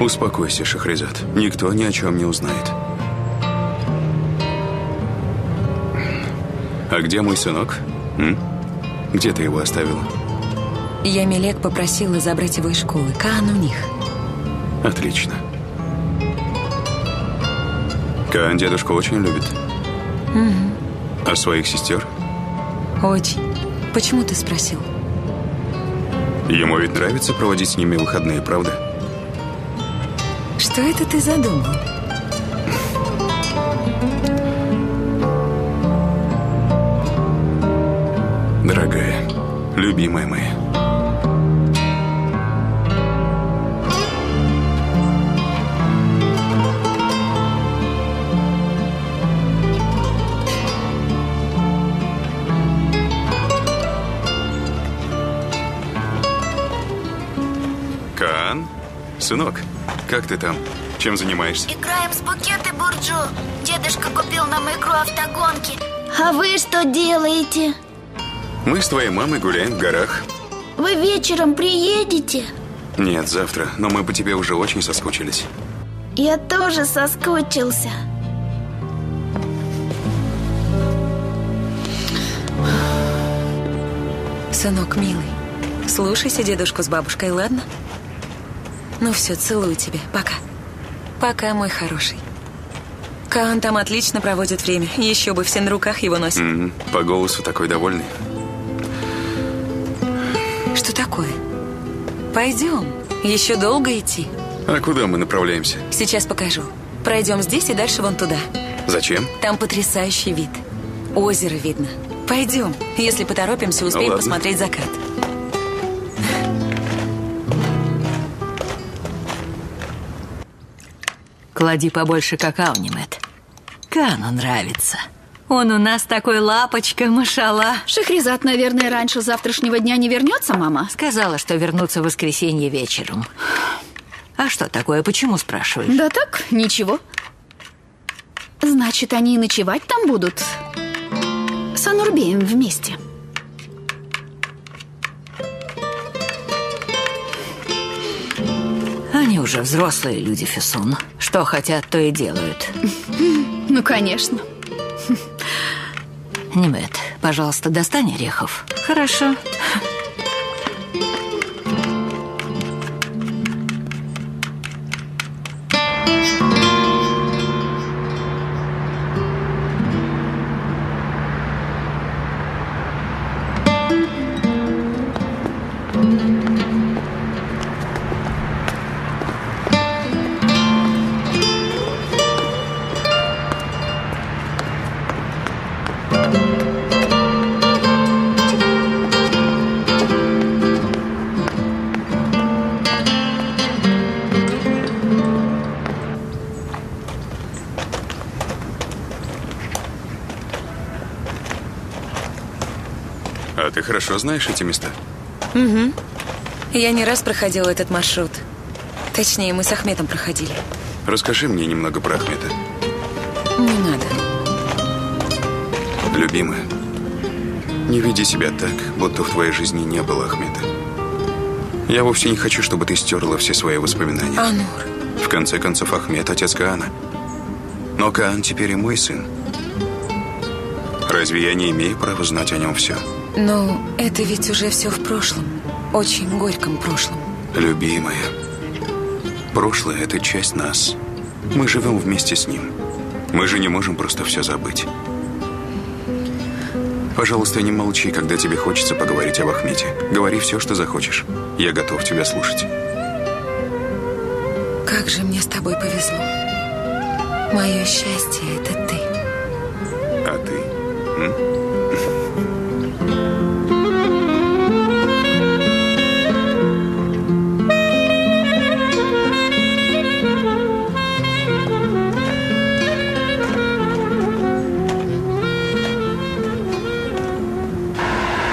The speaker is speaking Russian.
Успокойся, Шахризад. Никто ни о чем не узнает. А где мой сынок? М? Где ты его оставила? Я Мелек попросила забрать его из школы. Каан у них. Отлично. Каан дедушка очень любит. А своих сестер? Очень. Почему ты спросил? Ему ведь нравится проводить с ними выходные, правда? Что это ты задумал? Дорогая, любимая моя. Каан? Сынок, как ты там? Чем занимаешься? Играем с букеты Бурджу. Дедушка купил нам игру автогонки. А вы что делаете? Мы с твоей мамой гуляем в горах. Вы вечером приедете? Нет, завтра, но мы по тебе уже очень соскучились. Я тоже соскучился. Сынок, милый, слушайся дедушку с бабушкой, ладно? Ну все, целую тебя. Пока. Пока, мой хороший. Каан там отлично проводит время. Еще бы все на руках его носят. Мгм, По голосу такой довольный. Что такое? Пойдем. Еще долго идти. А куда мы направляемся? Сейчас покажу. Пройдем здесь и дальше вон туда. Зачем? Там потрясающий вид. Озеро видно. Пойдем. Если поторопимся, успеем ладно. посмотреть закат. Клади побольше какао, Немет. Кану нравится. Он у нас такой лапочка, машала. Шахризад, наверное, раньше завтрашнего дня не вернется, мама? Сказала, что вернутся в воскресенье вечером. А что такое? Почему спрашиваешь? Да так, ничего. Значит, они и ночевать там будут с Анурбеем вместе. Уже взрослые люди, Фисун. Что хотят, то и делают. Ну, конечно. Немет, пожалуйста, достань орехов. Хорошо. А ты хорошо знаешь эти места? Я не раз проходила этот маршрут. Точнее, мы с Ахметом проходили. Расскажи мне немного про Ахмета. Не надо. Любимая, не веди себя так, будто в твоей жизни не было Ахмета. Я вовсе не хочу, чтобы ты стерла все свои воспоминания. Анур, В конце концов, Ахмед – отец Каана. Но Каан теперь и мой сын. Разве я не имею права знать о нем все? Ну, это ведь уже все в прошлом. Очень горьком прошлом. Любимая, прошлое – это часть нас. Мы живем вместе с ним. Мы же не можем просто все забыть. Пожалуйста, не молчи, когда тебе хочется поговорить об Ахмете. Говори все, что захочешь. Я готов тебя слушать. Как же мне с тобой повезло. Мое счастье – это ты. А ты? м?